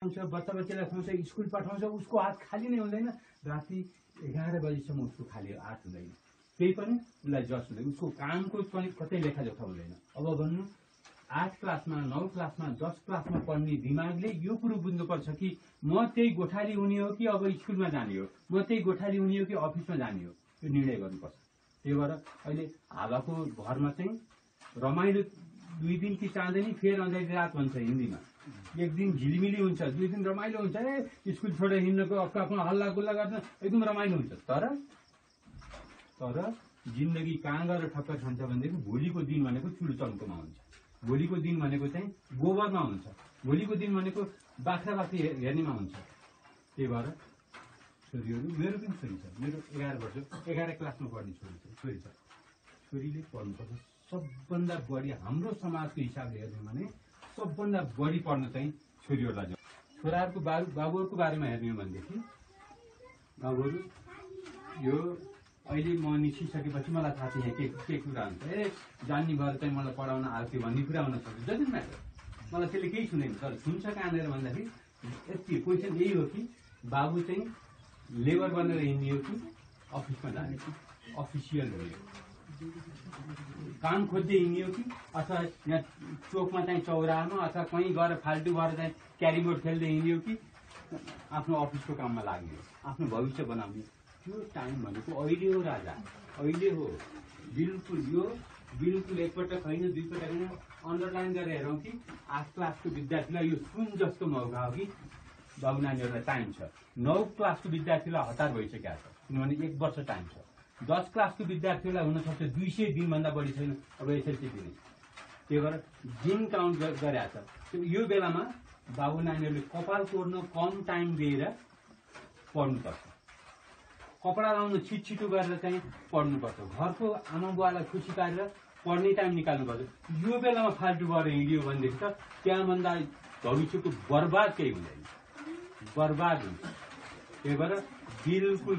आउँछ बच्चा बच्चालाई खुवाउँछ स्कुल पठाउँछ उसको हात खाली नै हुँदैन। राति एघार बजीसम्म उसको खाली हात हुँदैन। त्यही पनि उसलाई जस हुँदैन। उसको कामको पनि कतै लेखाजोखा हुँदैन। अब भन्नु आठ क्लासमा नौ क्लासमा दस क्लासमा पढ्ने दिमागले यो कुरो बुझ्नुपर्छ कि म त्यही गोठाली हुने हो कि अब स्कुलमा जाने हो? म त्यही गोठाली हुने हो कि अफिसमा जाने हो? यो निर्णय गर्नुपर्छ। त्यही भएर अहिले हालको घरमा चाहिँ रमाइलो दुई दिन कि चाँदनी फेर अँध्यारी रात भन्छ हिन्दीमा। एक दिन झिलिमिली हुन्छ दुई दिन रमाइलो हुन्छ। ए स्कुल छोडेर हिँड्नको आफ्नो आफ्नो हल्ला गुल्ला गर्न एकदम रमाइलो हुन्छ। तर तर जिन्दगी कहाँ गएर ठक्कर खान्छ भनेदेखि भोलिको दिन भनेको चुलोचम्कोमा हुन्छ। भोलिको दिन भनेको चाहिँ गोबरमा हुन्छ। भोलिको दिन भनेको बाख्रा बाख्री हेर्नेमा हुन्छ। त्यही भएर छोरीहरू मेरो पनि छोरी छ। मेरो एघार वर्ष एघार क्लासमा पढ्ने छोरी छ छोरी छ। छोरीले पढ्नुपर्छ। सबभन्दा बढी हाम्रो समाजको हिसाबले हेर्ने भने सबभन्दा बढी पढ्न चाहिँ छोरीहरूलाई जाउँ छोराहरूको बाबु बाबुहरूको बारेमा हेर्ने हो भनेदेखि बाबुहरू यो अहिले म निस्किसकेपछि मलाई थाहा यहाँ के के कुरा हुन्छ। ए जान्ने भएर चाहिँ मलाई पढाउन आएको भन्ने कुरा हुन सक्छ। जति म्याटर मलाई त्यसले केही छुँदैन। तर छुन्छ कहाँनिर भन्दाखेरि यति क्वेसन यही हो कि बाबु चाहिँ लेबर बनेर हिँड्ने हो कि अफिसमा जाने। कि अफिसियल हो। काम खोज्दै हिँड्ने हो कि अथवा यहाँ चोकमा चाहिँ चौराहामा अथवा कहीँ गएर फाल्टु भएर चाहिँ क्यारिबोर्ड खेल्दै हिँड्ने हो कि आफ्नो अफिसको काममा लाग्ने आफ्नो भविष्य बनाउने। त्यो टाइम भनेको अहिले हो राजा। अहिले हो। बिल्कुल यो बिल्कुल एकपटक होइन दुईपटक होइन अन्डरलाइन गरेर हेरौँ कि आठ क्लासको विद्यार्थीलाई यो सुन जस्तो मौका हो कि बाबु नानीहरूलाई टाइम छ। नौ क्लासको विद्यार्थीलाई हतार भइसकेको छ। किनभने एक वर्ष टाइम छ। दस क्लासको विद्यार्थीलाई हुनसक्छ दुई सय दिनभन्दा बढी छैन। अब एसएलसी दिने त्यही भएर दिन काउन्ट गरिरहेको छ। त्यो यो बेलामा बाबु नानीहरूले कपाल कोर्न कम टाइम दिएर पढ्नुपर्छ। कपडा लाउनु छिट छिटो गरेर चाहिँ पढ्नुपर्छ। घरको आमा बुवालाई खुसी पारेर पढ्ने टाइम निकाल्नुपर्छ। यो बेलामा फाल्टु भएर हिँड्यो भनेदेखि त त्यहाँभन्दा भविष्यको बर्बाद केही हुँदैन। बर्बाद हुन्छ। त्यही भएर बिल्कुल